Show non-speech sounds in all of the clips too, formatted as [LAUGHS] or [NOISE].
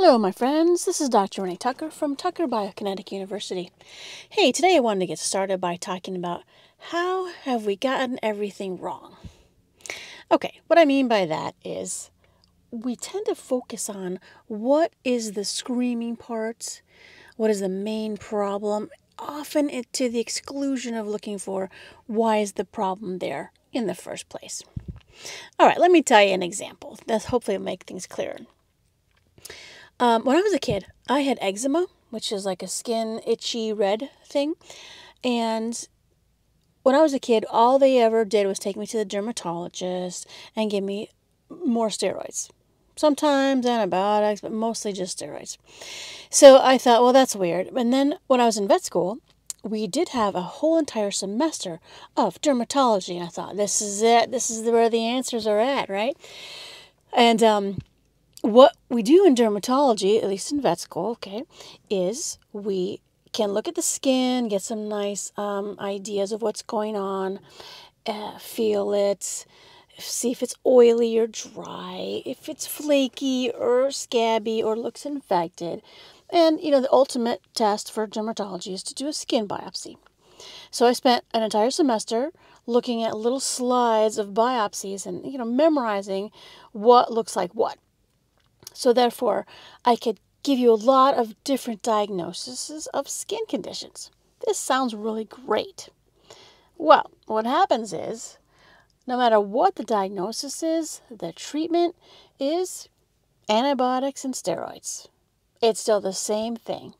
Hello, my friends. This is Dr. Renee Tucker from Tucker Biokinetic University. Hey, today I wanted to get started by talking about how have we gotten everything wrong? Okay, what I mean by that is we tend to focus on what is the screaming part, what is the main problem, often to the exclusion of looking for why is the problem there in the first place. All right, let me tell you an example. That hopefully will make things clearer. Um, when I was a kid, I had eczema, which is like a skin itchy red thing. And when I was a kid, all they ever did was take me to the dermatologist and give me more steroids. Sometimes antibiotics, but mostly just steroids. So I thought, well, that's weird. And then when I was in vet school, we did have a whole entire semester of dermatology. And I thought, this is it. This is where the answers are at, right? And um, what we do in dermatology, at least in vet school, okay, is we can look at the skin, get some nice um, ideas of what's going on, uh, feel it, see if it's oily or dry, if it's flaky or scabby or looks infected. And, you know, the ultimate test for dermatology is to do a skin biopsy. So I spent an entire semester looking at little slides of biopsies and, you know, memorizing what looks like what. So therefore, I could give you a lot of different diagnoses of skin conditions. This sounds really great. Well, what happens is, no matter what the diagnosis is, the treatment is antibiotics and steroids. It's still the same thing.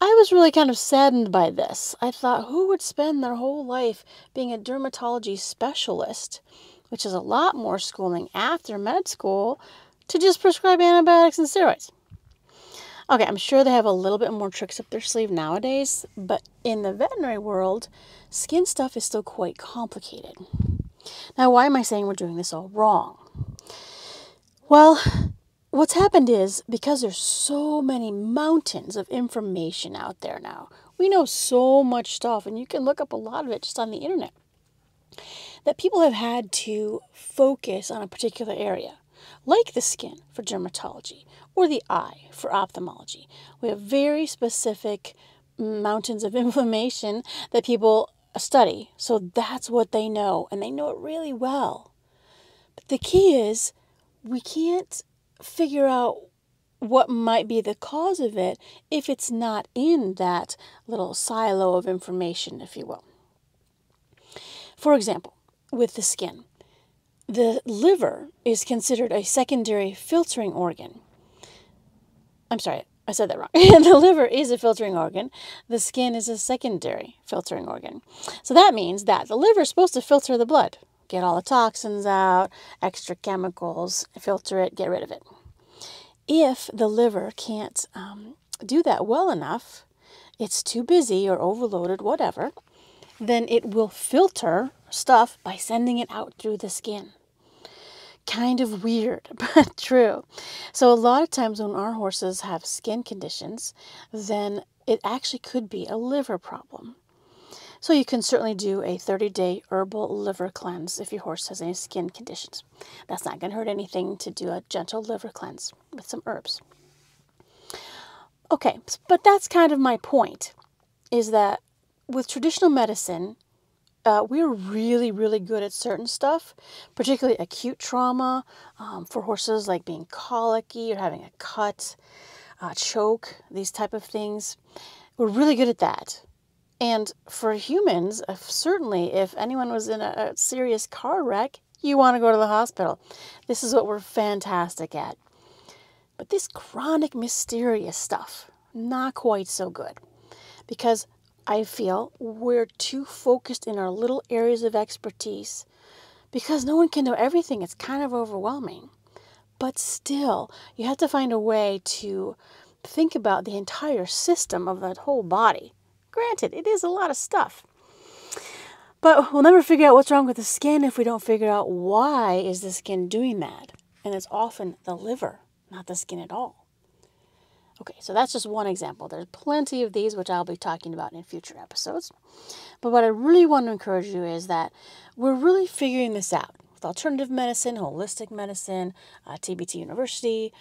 I was really kind of saddened by this. I thought, who would spend their whole life being a dermatology specialist, which is a lot more schooling after med school, to just prescribe antibiotics and steroids. Okay, I'm sure they have a little bit more tricks up their sleeve nowadays, but in the veterinary world, skin stuff is still quite complicated. Now, why am I saying we're doing this all wrong? Well, what's happened is because there's so many mountains of information out there now, we know so much stuff, and you can look up a lot of it just on the internet, that people have had to focus on a particular area like the skin for dermatology or the eye for ophthalmology. We have very specific mountains of [LAUGHS] inflammation that people study. So that's what they know, and they know it really well. But the key is we can't figure out what might be the cause of it if it's not in that little silo of information, if you will. For example, with the skin, the liver is considered a secondary filtering organ. I'm sorry, I said that wrong. [LAUGHS] the liver is a filtering organ. The skin is a secondary filtering organ. So that means that the liver is supposed to filter the blood, get all the toxins out, extra chemicals, filter it, get rid of it. If the liver can't um, do that well enough, it's too busy or overloaded, whatever, then it will filter stuff by sending it out through the skin kind of weird, [LAUGHS] but true. So, a lot of times when our horses have skin conditions, then it actually could be a liver problem. So, you can certainly do a 30 day herbal liver cleanse if your horse has any skin conditions. That's not going to hurt anything to do a gentle liver cleanse with some herbs. Okay, but that's kind of my point is that with traditional medicine, uh, we're really, really good at certain stuff, particularly acute trauma um, for horses like being colicky or having a cut, uh, choke, these type of things. We're really good at that. And for humans, if, certainly if anyone was in a, a serious car wreck, you want to go to the hospital. This is what we're fantastic at. But this chronic, mysterious stuff, not quite so good. Because I feel we're too focused in our little areas of expertise because no one can know everything. It's kind of overwhelming. But still, you have to find a way to think about the entire system of that whole body. Granted, it is a lot of stuff. But we'll never figure out what's wrong with the skin if we don't figure out why is the skin doing that. And it's often the liver, not the skin at all. Okay, so that's just one example. There's plenty of these which I'll be talking about in future episodes. But what I really want to encourage you is that we're really figuring this out with alternative medicine, holistic medicine, uh, TBT University.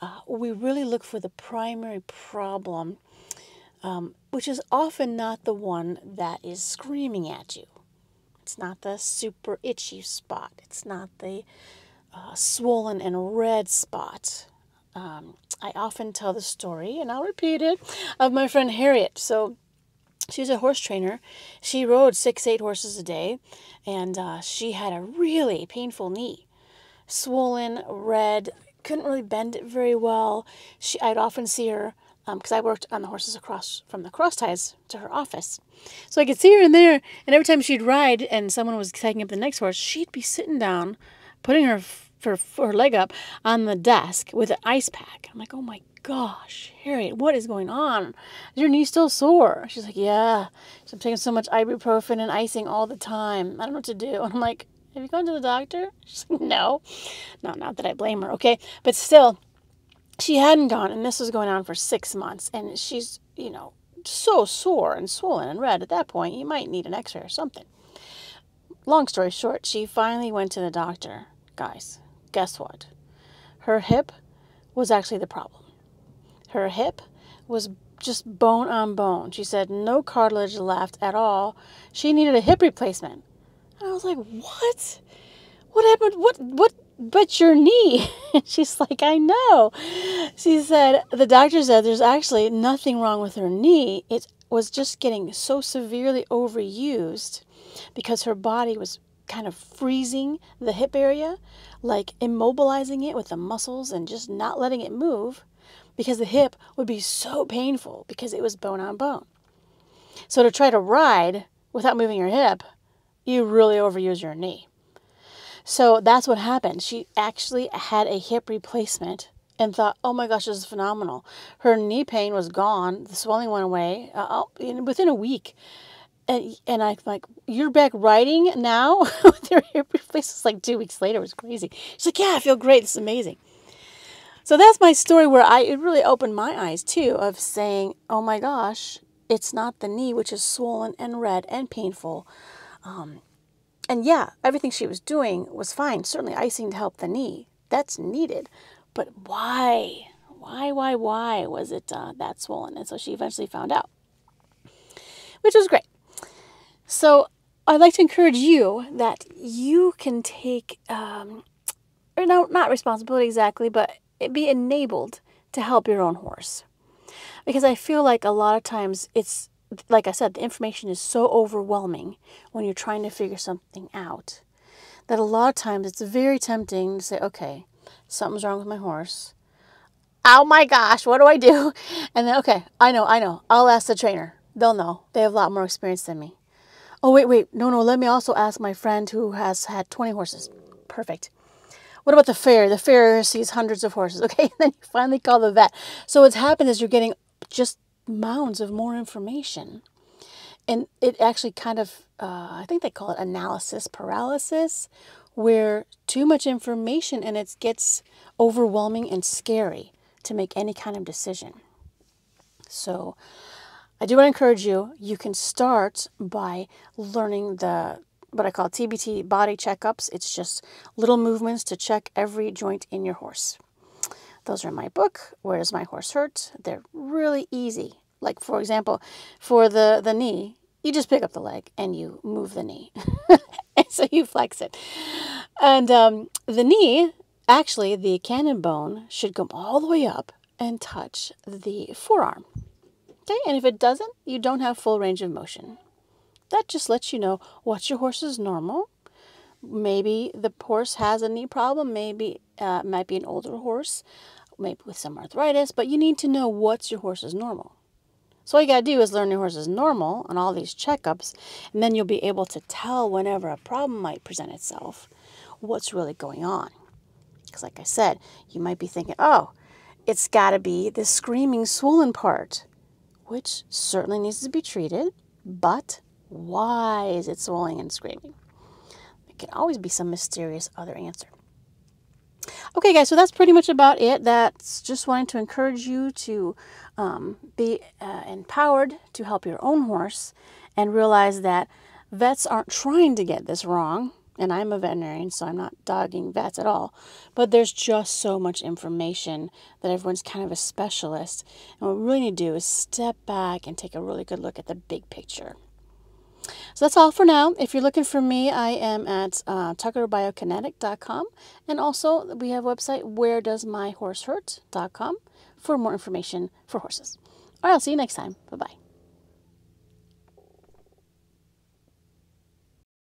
Uh, we really look for the primary problem, um, which is often not the one that is screaming at you. It's not the super itchy spot. It's not the uh, swollen and red spot. Um, I often tell the story, and I'll repeat it, of my friend Harriet. So she's a horse trainer. She rode six, eight horses a day, and uh, she had a really painful knee, swollen, red, couldn't really bend it very well. She, I'd often see her because um, I worked on the horses across from the cross ties to her office. So I could see her in there, and every time she'd ride and someone was taking up the next horse, she'd be sitting down, putting her her, her leg up on the desk with an ice pack. I'm like, oh my gosh, Harriet, what is going on? Is your knee still sore? She's like, yeah. So I'm taking so much ibuprofen and icing all the time. I don't know what to do. [LAUGHS] And I'm like, have you gone to the doctor? [LAUGHS] She's like, no. No, not that I blame her, okay? But still, she hadn't gone, and this was going on for six months. And she's, you know, so sore and swollen and red at that point, you might need an x ray or something. Long story short, she finally went to the doctor. Guys, guess what? Her hip was actually the problem. Her hip was just bone on bone. She said no cartilage left at all. She needed a hip replacement. And I was like, "What? What happened? What what but your knee?" [LAUGHS] She's like, "I know." She said the doctor said there's actually nothing wrong with her knee. It was just getting so severely overused because her body was kind of freezing the hip area, like immobilizing it with the muscles and just not letting it move because the hip would be so painful because it was bone on bone. So to try to ride without moving your hip, you really overuse your knee. So that's what happened. She actually had a hip replacement and thought, oh my gosh, this is phenomenal. Her knee pain was gone, the swelling went away uh, within a week and and I'm like, you're back riding now [LAUGHS] with your hip replacement. Like two weeks later, it was crazy. She's like, yeah, I feel great. This is amazing. So that's my story where I it really opened my eyes too of saying, oh my gosh, it's not the knee which is swollen and red and painful. Um, and yeah, everything she was doing was fine. Certainly icing to help the knee. That's needed. But why? Why, why, why was it uh, that swollen? And so she eventually found out, which was great. So I'd like to encourage you that you can take, um, or no, not responsibility exactly, but be enabled to help your own horse. Because I feel like a lot of times it's, like I said, the information is so overwhelming when you're trying to figure something out that a lot of times it's very tempting to say, okay, something's wrong with my horse. Oh my gosh, what do I do? [LAUGHS] And then, okay, I know, I know. I'll ask the trainer. They'll know. They have a lot more experience than me. Oh, wait, wait. No, no. Let me also ask my friend who has had 20 horses. Perfect. What about the farrier? The farrier sees hundreds of horses. [LAUGHS] Okay, then you finally call the vet. So what's happened is you're getting just mounds of more information. And it actually kind of, uh, I think they call it analysis paralysis, where too much information and it gets overwhelming and scary to make any kind of decision. So I do want to encourage you, you can start by learning the what I call TBT body checkups. It's just little movements to check every joint in your horse. Those are in my book, Where Does My Horse Hurt? They're really easy. Like, for example, for the, the knee, you just pick up the leg and you move the knee. and [LAUGHS] so you flex it. And um, the knee, actually, the cannon bone should come all the way up and touch the forearm. Okay, and if it doesn't, you don't have full range of motion. That just lets you know what your horse is normal. Maybe the horse has a knee problem. Maybe uh, might be an older horse, maybe with some arthritis. But you need to know what's your horse's normal. So all you gotta do is learn your horse's normal on all these checkups, and then you'll be able to tell whenever a problem might present itself what's really going on. Because like I said, you might be thinking, oh, it's got to be this screaming swollen part which certainly needs to be treated, but why is it swelling and screaming? There can always be some mysterious other answer. Okay, guys, so that's pretty much about it. That's just wanting to encourage you to um, be uh, empowered to help your own horse and realize that vets aren't trying to get this wrong. And I'm a veterinarian, so I'm not dogging vets at all, but there's just so much information that everyone's kind of a specialist. And what we really need to do is step back and take a really good look at the big picture. So that's all for now. If you're looking for me, I am at uh, tuckerbiokinetic.com. And also, we have a website, wheredoesmyhorsehurt.com, for more information for horses. All right, I'll see you next time. Bye bye.